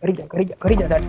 kerja kerja kerja dan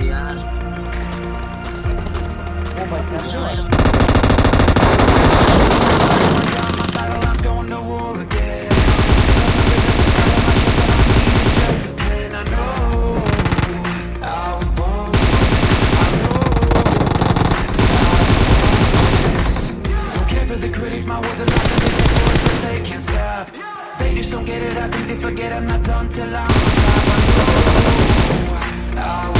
ya. Oh my God. forget I'm not done till I'm on top. I, I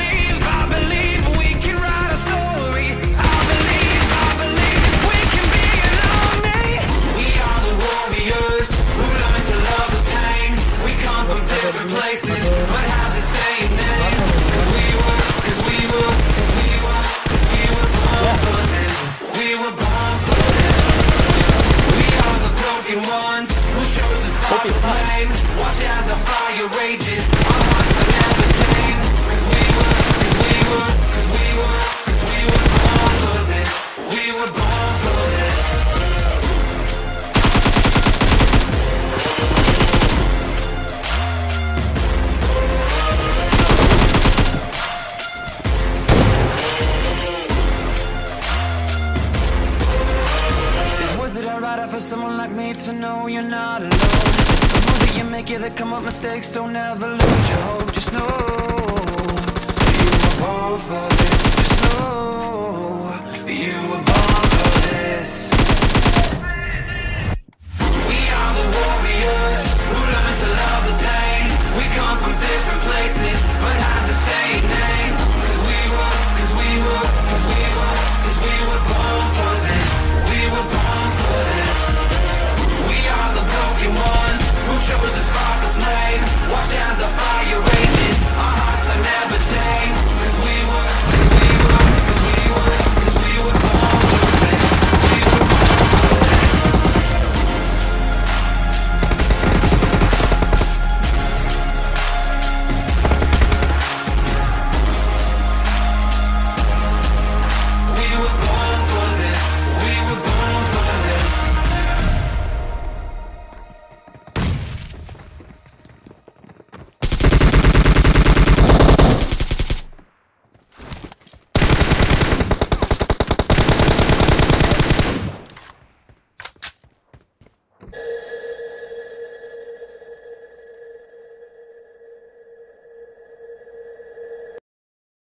ones who chose to start the flame. Watch as the fire rages. someone like me to know you're not alone. The more that you make, yeah, that come up mistakes Don't ever lose your hope, just know You were born for this, just know You were born for this. We are the warriors Who learn to love the pain. We come from different places But have the same name. Cause we were, cause we were, cause we were Cause we were born.